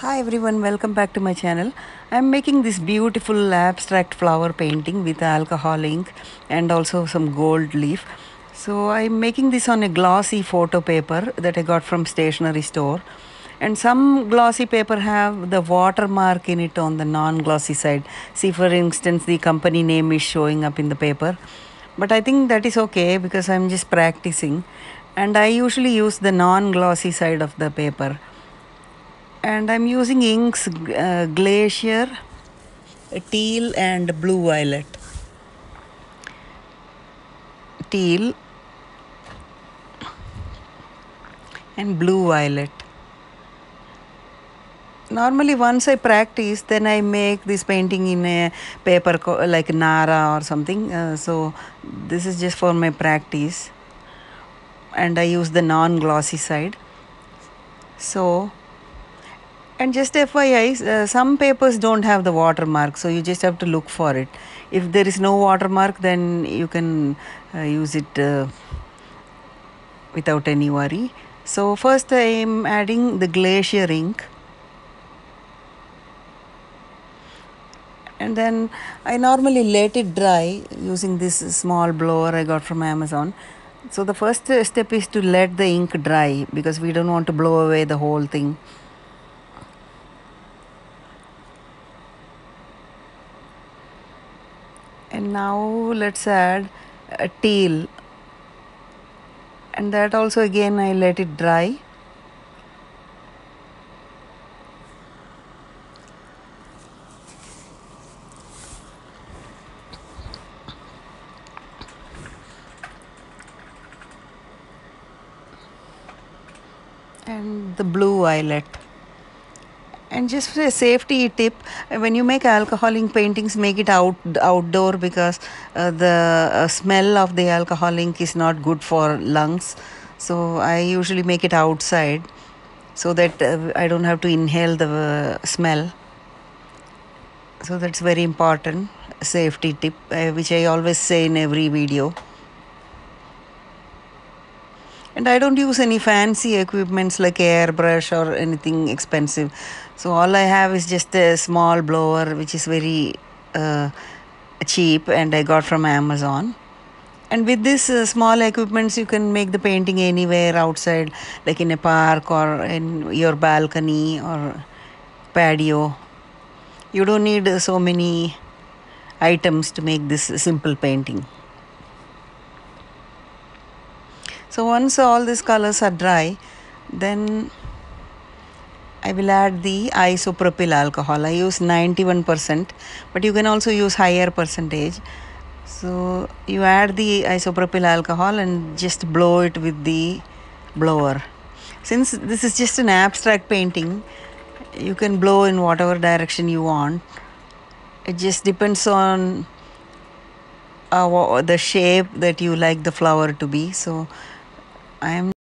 Hi everyone, welcome back to my channel. I'm making this beautiful abstract flower painting with alcohol ink and also some gold leaf. So I'm making this on a glossy photo paper that I got from stationery store. And some glossy paper have the watermark in it on the non-glossy side. See for instance the company name is showing up in the paper. But I think that is okay because I'm just practicing. And I usually use the non-glossy side of the paper and I'm using inks uh, glacier, teal, and blue violet. Teal and blue violet. Normally, once I practice, then I make this painting in a paper like Nara or something. Uh, so, this is just for my practice, and I use the non glossy side. So, and just FYI, uh, some papers don't have the watermark, so you just have to look for it. If there is no watermark, then you can uh, use it uh, without any worry. So, first I am adding the glacier ink. And then I normally let it dry using this small blower I got from Amazon. So, the first step is to let the ink dry because we don't want to blow away the whole thing. Now let's add a teal. And that also again I let it dry. And the blue violet and just a safety tip when you make alcohol ink paintings make it out outdoor because uh, the uh, smell of the alcohol ink is not good for lungs. So i usually make it outside so that uh, i don't have to inhale the uh, smell. So that's very important safety tip uh, which i always say in every video and i don't use any fancy equipments like airbrush or anything expensive. So all i have is just a small blower which is very uh, cheap and i got from amazon. And with this uh, small equipments you can make the painting anywhere outside like in a park or in your balcony or patio. You don't need uh, so many items to make this simple painting so once all these colors are dry then I will add the isopropyl alcohol. I use 91%, but you can also use higher percentage. So you add the isopropyl alcohol and just blow it with the blower. Since this is just an abstract painting, you can blow in whatever direction you want. It just depends on uh, the shape that you like the flower to be. So I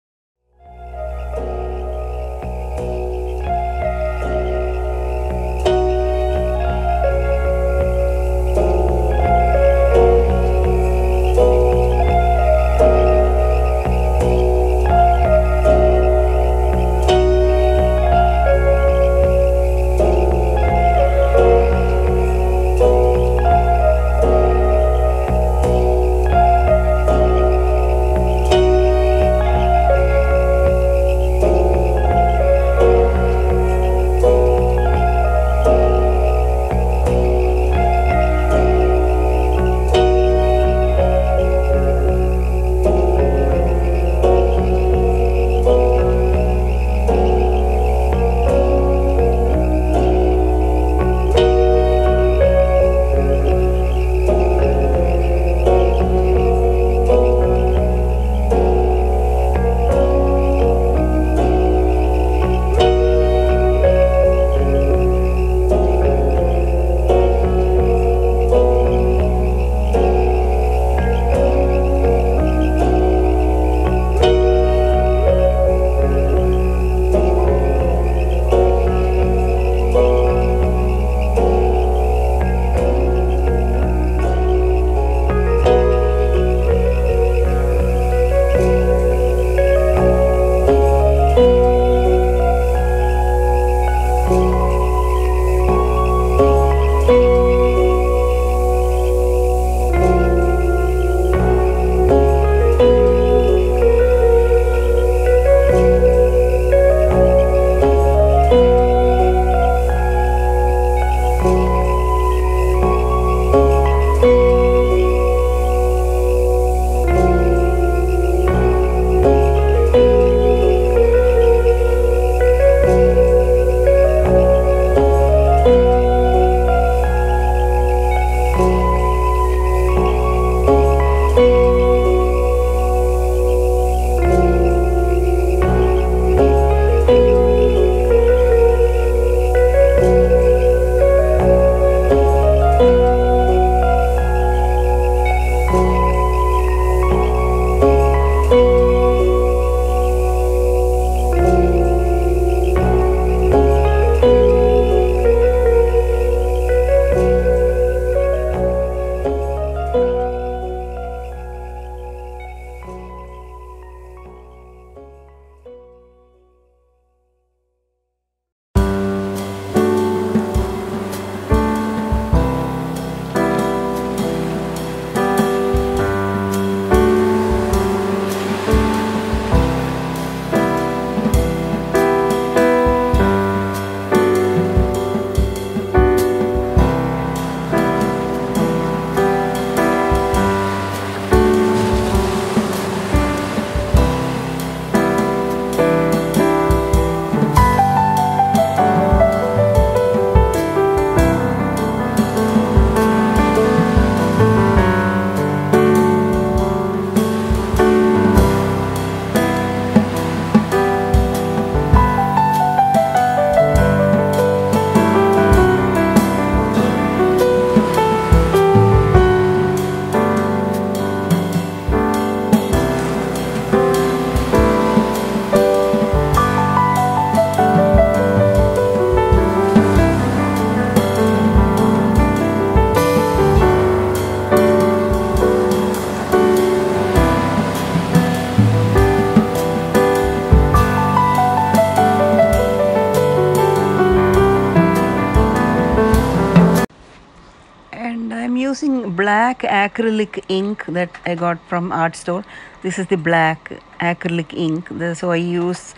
black acrylic ink that I got from art store. This is the black acrylic ink. So I use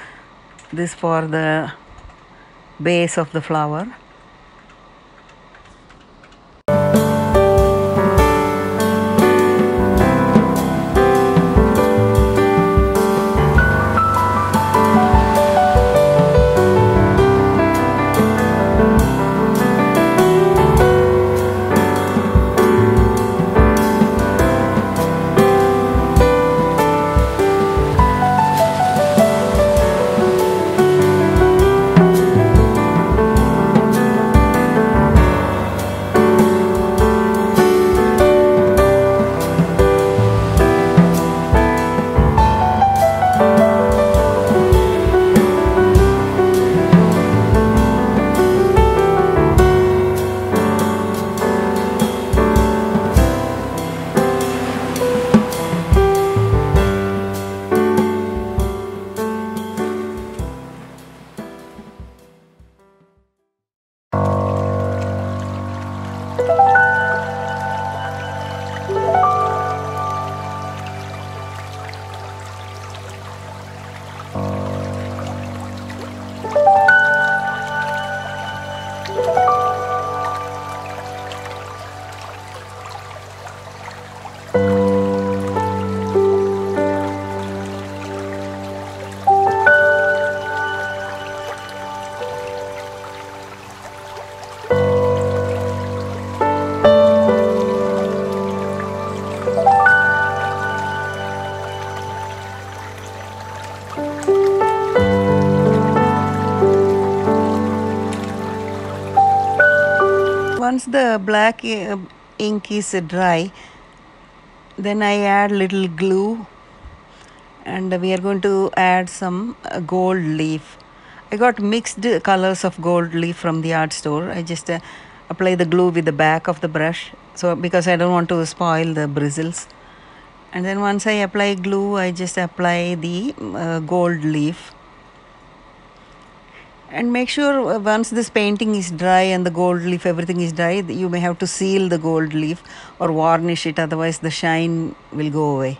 this for the base of the flower. Once the black uh, ink is dry, then I add little glue and we are going to add some uh, gold leaf. I got mixed colors of gold leaf from the art store. I just uh, apply the glue with the back of the brush so because I don't want to spoil the bristles. And then once I apply glue, I just apply the uh, gold leaf and make sure uh, once this painting is dry and the gold leaf everything is dry you may have to seal the gold leaf or varnish it otherwise the shine will go away.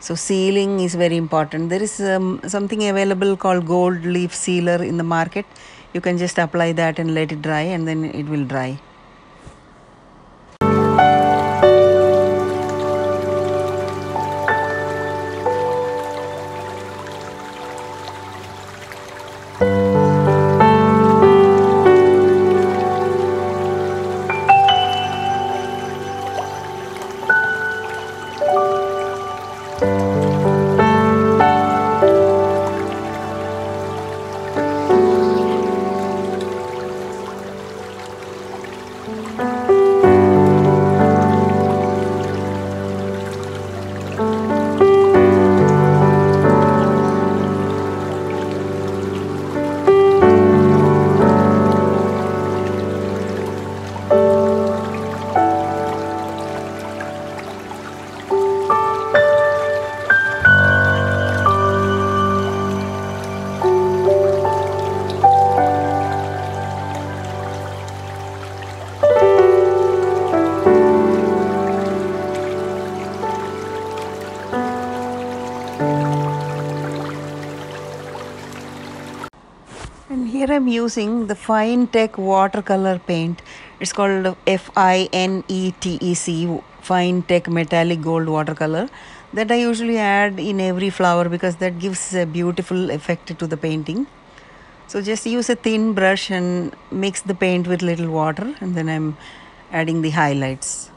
So sealing is very important. There is um, something available called gold leaf sealer in the market. You can just apply that and let it dry and then it will dry here I'm using the Finetec watercolor paint. It's called F-I-N-E-T-E-C, Finetec Metallic Gold Watercolor that I usually add in every flower because that gives a beautiful effect to the painting. So just use a thin brush and mix the paint with little water and then I'm adding the highlights.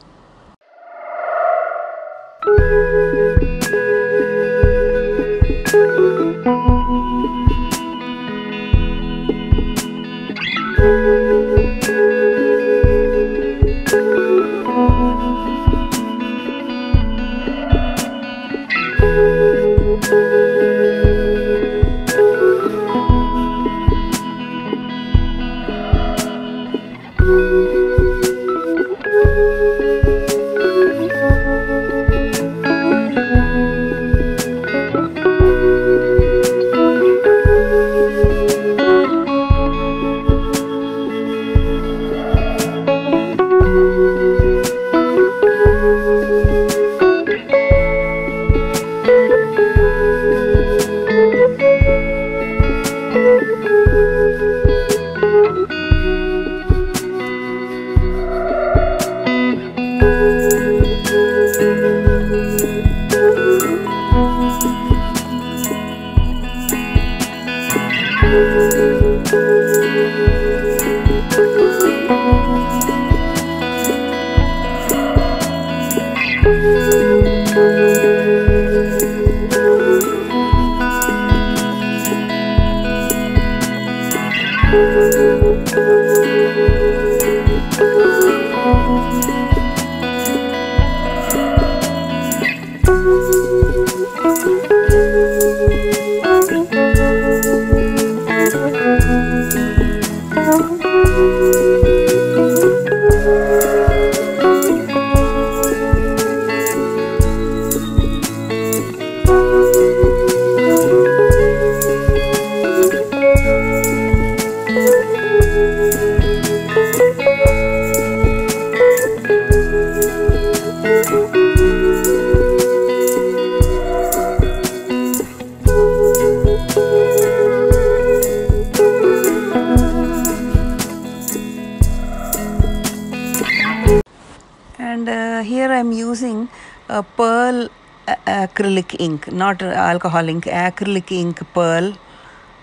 Ink not alcohol ink acrylic ink pearl.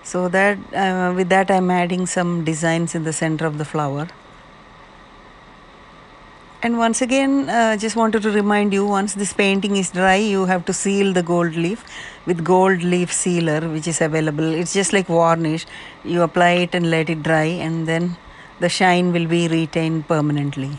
So that uh, with that I'm adding some designs in the center of the flower. And once again uh, just wanted to remind you once this painting is dry you have to seal the gold leaf with gold leaf sealer which is available. It's just like varnish. You apply it and let it dry and then the shine will be retained permanently